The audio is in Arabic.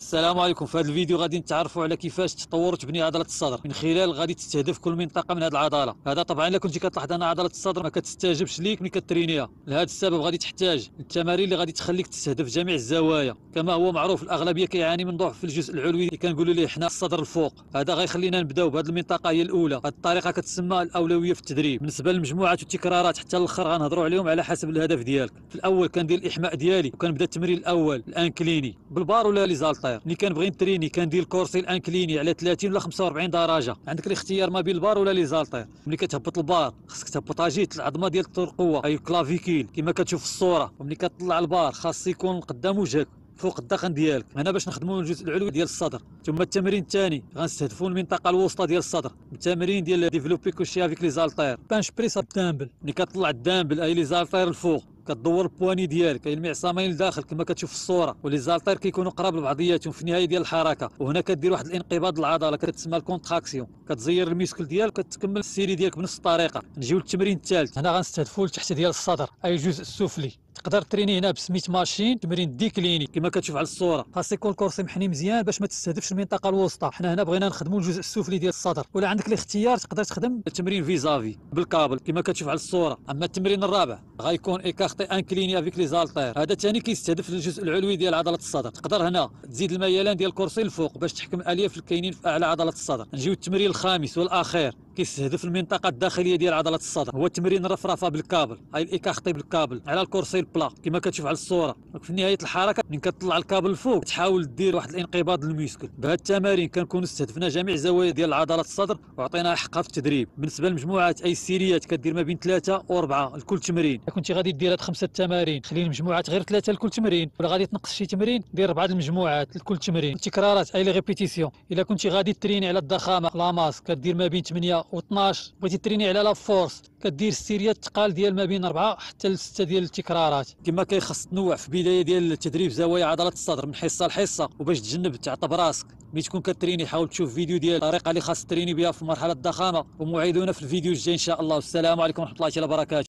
السلام عليكم. في هذا الفيديو غادي نتعرفوا على كيفاش تطور وتبني عضلة الصدر. من خلال غادي تستهدف كل منطقة من هذه العضلة. هذا طبعا إلا كنتي كتلاحظ أن عضلة الصدر ما كتستجبش ليك ملي كترينيها. لهذا السبب غادي تحتاج التمارين اللي غادي تخليك تستهدف جميع الزوايا. كما هو معروف الأغلبية كيعاني من ضعف في الجزء العلوي اللي كنقولوا ليه حنا الصدر الفوق. هذا غيخلينا نبداو بهذه المنطقة هي الأولى. هذه الطريقة كتسمى الأولوية في التدريب. بالنسبة للمجموعات والتكرارات حتى الآخر غنهضروا عليهم على حسب الهدف ديالك. في الأول كندير الإحماء ديالي وكنبدأ التمرين الأول الانكليني بالبار ولا لي haltères ملي كنبغي نتريني كندير الكورسي ال incliné على 30 ولا 45 درجة. عندك الاختيار ما بين ال barre ولا les haltères ملي كتهبط ال barre خصك تهبط لجيهة العظمة ديال الترقوه اي clavicule كما كتشوف في الصورة. وملي كتطلع ال barre خاص يكون قدام وجهك فوق الدقن ديالك. هنا باش نخدموا الجزء العلوي ديال الصدر. ثم التمرين الثاني غنستهدفوا المنطقة الوسطى ديال الصدر. التمرين ديال développé couché avec les haltères bench press ال dumbbell ملي كتطلع الدامبل أي les haltères الفوق كدور ال poignets ديالك اي المعصمين لداخل كما كتشوف في الصورة. و les haltères كيكونوا قراب لبعضياتهم في النهايه ديال الحركة. وهنا كدير واحد الانقباض للعضلة كتسمى ال contraction. كتزير ال muscle ديالك كتكمل ال série ديالك بنفس الطريقة. نجيو للتمرين الثالث. هنا غنستهدفوا لتحت ديال الصدر. أي الجزء السفلي تقدر تريني هنا ب Smith machine تمرين décliné كما كتشوف على الصورة. خاص يكون الكورسي محني مزيان باش ما تستهدفش المنطقة الوسطى. حنا هنا بغينا نخدموا الجزء السفلي ديال الصدر. ولا عندك الاختيار تقدر تخدم التمرين vis-à-vis بال câble كما كتشوف على الصورة. أما التمرين الرابع غيكون écarté incliné avec les haltères هذا ثاني كيستهدف الجزء العلوي ديال عضلة الصدر. تقدر هنا تزيد الميلان ديال الكرسي الفوق باش تحكم الألياف الكاينين في أعلى عضلة الصدر. نجيو التمرين الخامس والاخير كيستهدف المنطقة الداخلية ديال عضلة الصدر. هو تمرين الرفرفه بالكابل. اي ال écarté بال câble على الكرسي ال plat كما كتشوف على الصورة. في نهاية الحركة من كتطلع الكابل الفوق تحاول دير واحد الانقباض لل muscle. بهذه التمارين كنكون استهدفنا جميع زوايا ديال عضلة الصدر وعطينا حقها في التدريب. بالنسبة للمجموعات أي السيريات كدير ما بين ثلاثة وأربعة لكل تمرين. كنتي غادي دير هاد خمسة تمارين خلي المجموعات غير ثلاثة لكل تمرين. ولا غادي تنقص شي تمرين دير أربعة المجموعات لكل تمرين. التكرارات أي les répétitions. الا كنتي غادي تريني على الضخامة la masse كدير ما بين 8 و12 بغيتي تريني على la force. كدير السيريات الثقال ديال ما بين أربعة حتى لستة ديال التكرارات. كما كيخص تنوع في بداية ديال التدريب زوايا عضله الصدر من حصة لحصة وباش تجنب تعطب راسك. ملي تكون كتريني حاول تشوف فيديو ديال الطريقة اللي خاص تريني بها في مرحلة الضخامة. وموعدونا في الفيديو الجاي إن شاء الله. والسلام عليكم ورحمة الله وبركاته.